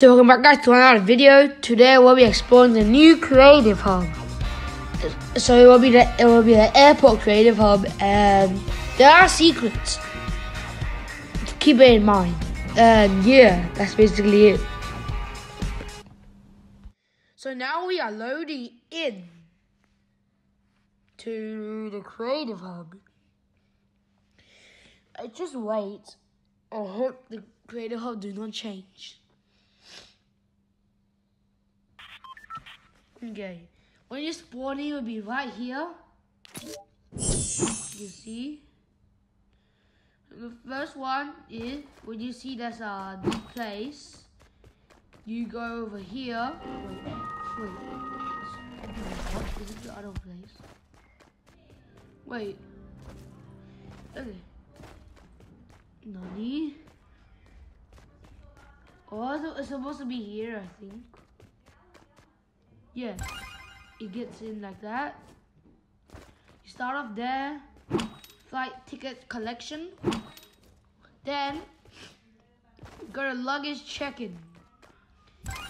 So welcome back guys to another video. Today we'll be exploring the new creative hub. So it will be the it will be the airport creative hub and there are secrets. Keep it in mind. And yeah, that's basically it. So now we are loading in to the creative hub. I just wait. I hope the creative hub do not change. Okay. When you're spawning, it will be right here. You see? The first one is when you see there's a place. You go over here. Wait, wait. What is it the other place? Wait. Okay. Nani? Oh, it's supposed to be here, I think. Yeah, it gets in like that. You start off there, flight ticket collection. Then, go to luggage check-in.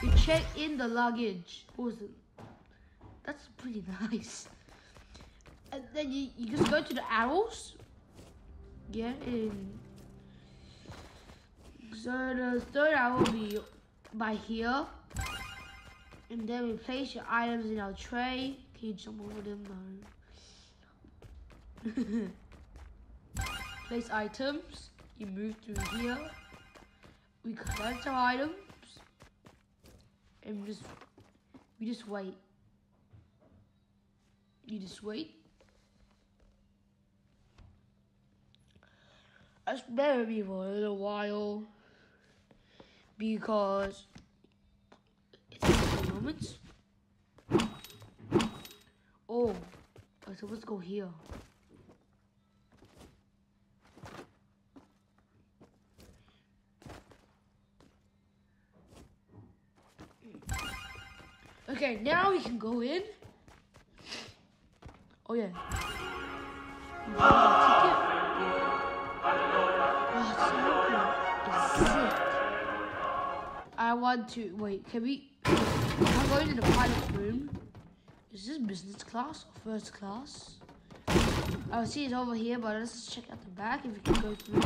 You check in the luggage. It? That's pretty nice. And then you, you just go to the arrows. Yeah, so the third arrow will be by here. And then we place your items in our tray. Can you jump over them? No. place items. You move through here. We collect our items. And we just we just wait. You just wait. That's better be for a little while because Oh, so let's go here. Okay, now we can go in. Oh yeah. Oh, I want to wait. Can we? I'm going to the pilot room. Is this business class or first class? I see it's over here, but let's check out the back if we can go through.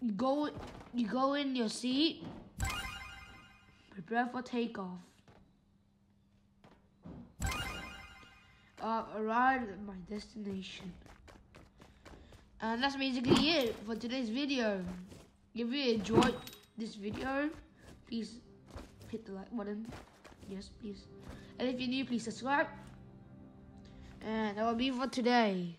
You go, you go in your seat. Prepare for takeoff. Uh, arrived at my destination. And that's basically it for today's video. If you enjoyed this video, please hit the like button. Yes, please. And if you're new, please subscribe. And that will be for today.